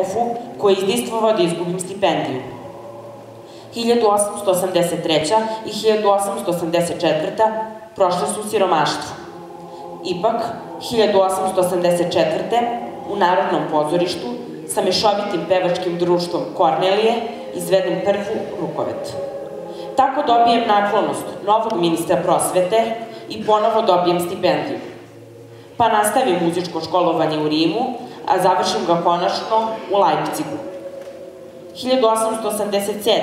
Berkofu, koji je izdistvovao da izgubim stipendiju. 1883. i 1884. prošle su u siromaštvu. Ipak, 1884. u Narodnom pozorištu sa mešovitim pevačkim društvom Kornelije izvedem prvu rukovet. Tako dobijem naklonost novog ministra prosvete i ponovo dobijem stipendiju. Pa nastavim muzičko školovanje u Rimu, a završim ga konačno u Leipcigu. 1887.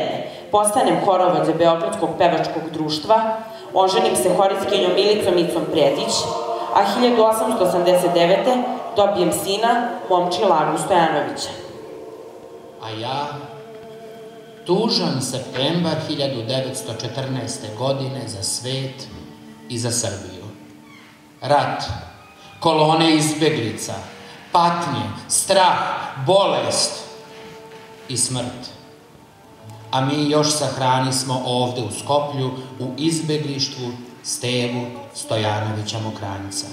postanem horovođa Beogradskog pevačkog društva, oženim se horiskinjom Milicom Icom Predić, a 1889. dobijem sina, momči Lagu Stojanovića. A ja, tužan septembar 1914. godine za svet i za Srbiju. Rat, kolone izbeglica, patnje, strah, bolest i smrt. A mi još sahrani smo ovde u Skoplju u izbeglištvu Stevu Stojanovića Mokranjica.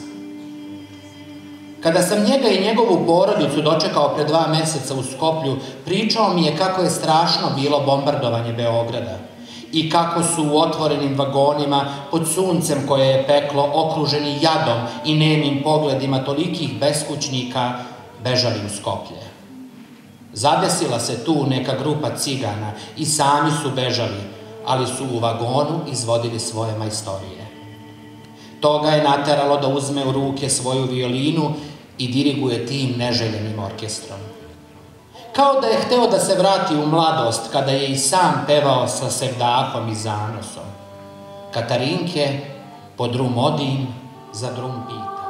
Kada sam njega i njegovu porodicu dočekao pre dva meseca u Skoplju, pričao mi je kako je strašno bilo bombardovanje Beograda i kako su u otvorenim vagonima pod suncem koje je peklo okruženi jadom i nemim pogledima tolikih beskućnika bežali u Skoplje. Zadesila se tu neka grupa cigana i sami su bežali, ali su u vagonu izvodili svoje majstorije. To ga je nateralo da uzme u ruke svoju violinu i diriguje tim neželjenim orkestrom. Kao da je hteo da se vrati u mladost, kada je i sam pevao sa sevdahom i zanosom. Katarinke pod drum odim, za drum pitam.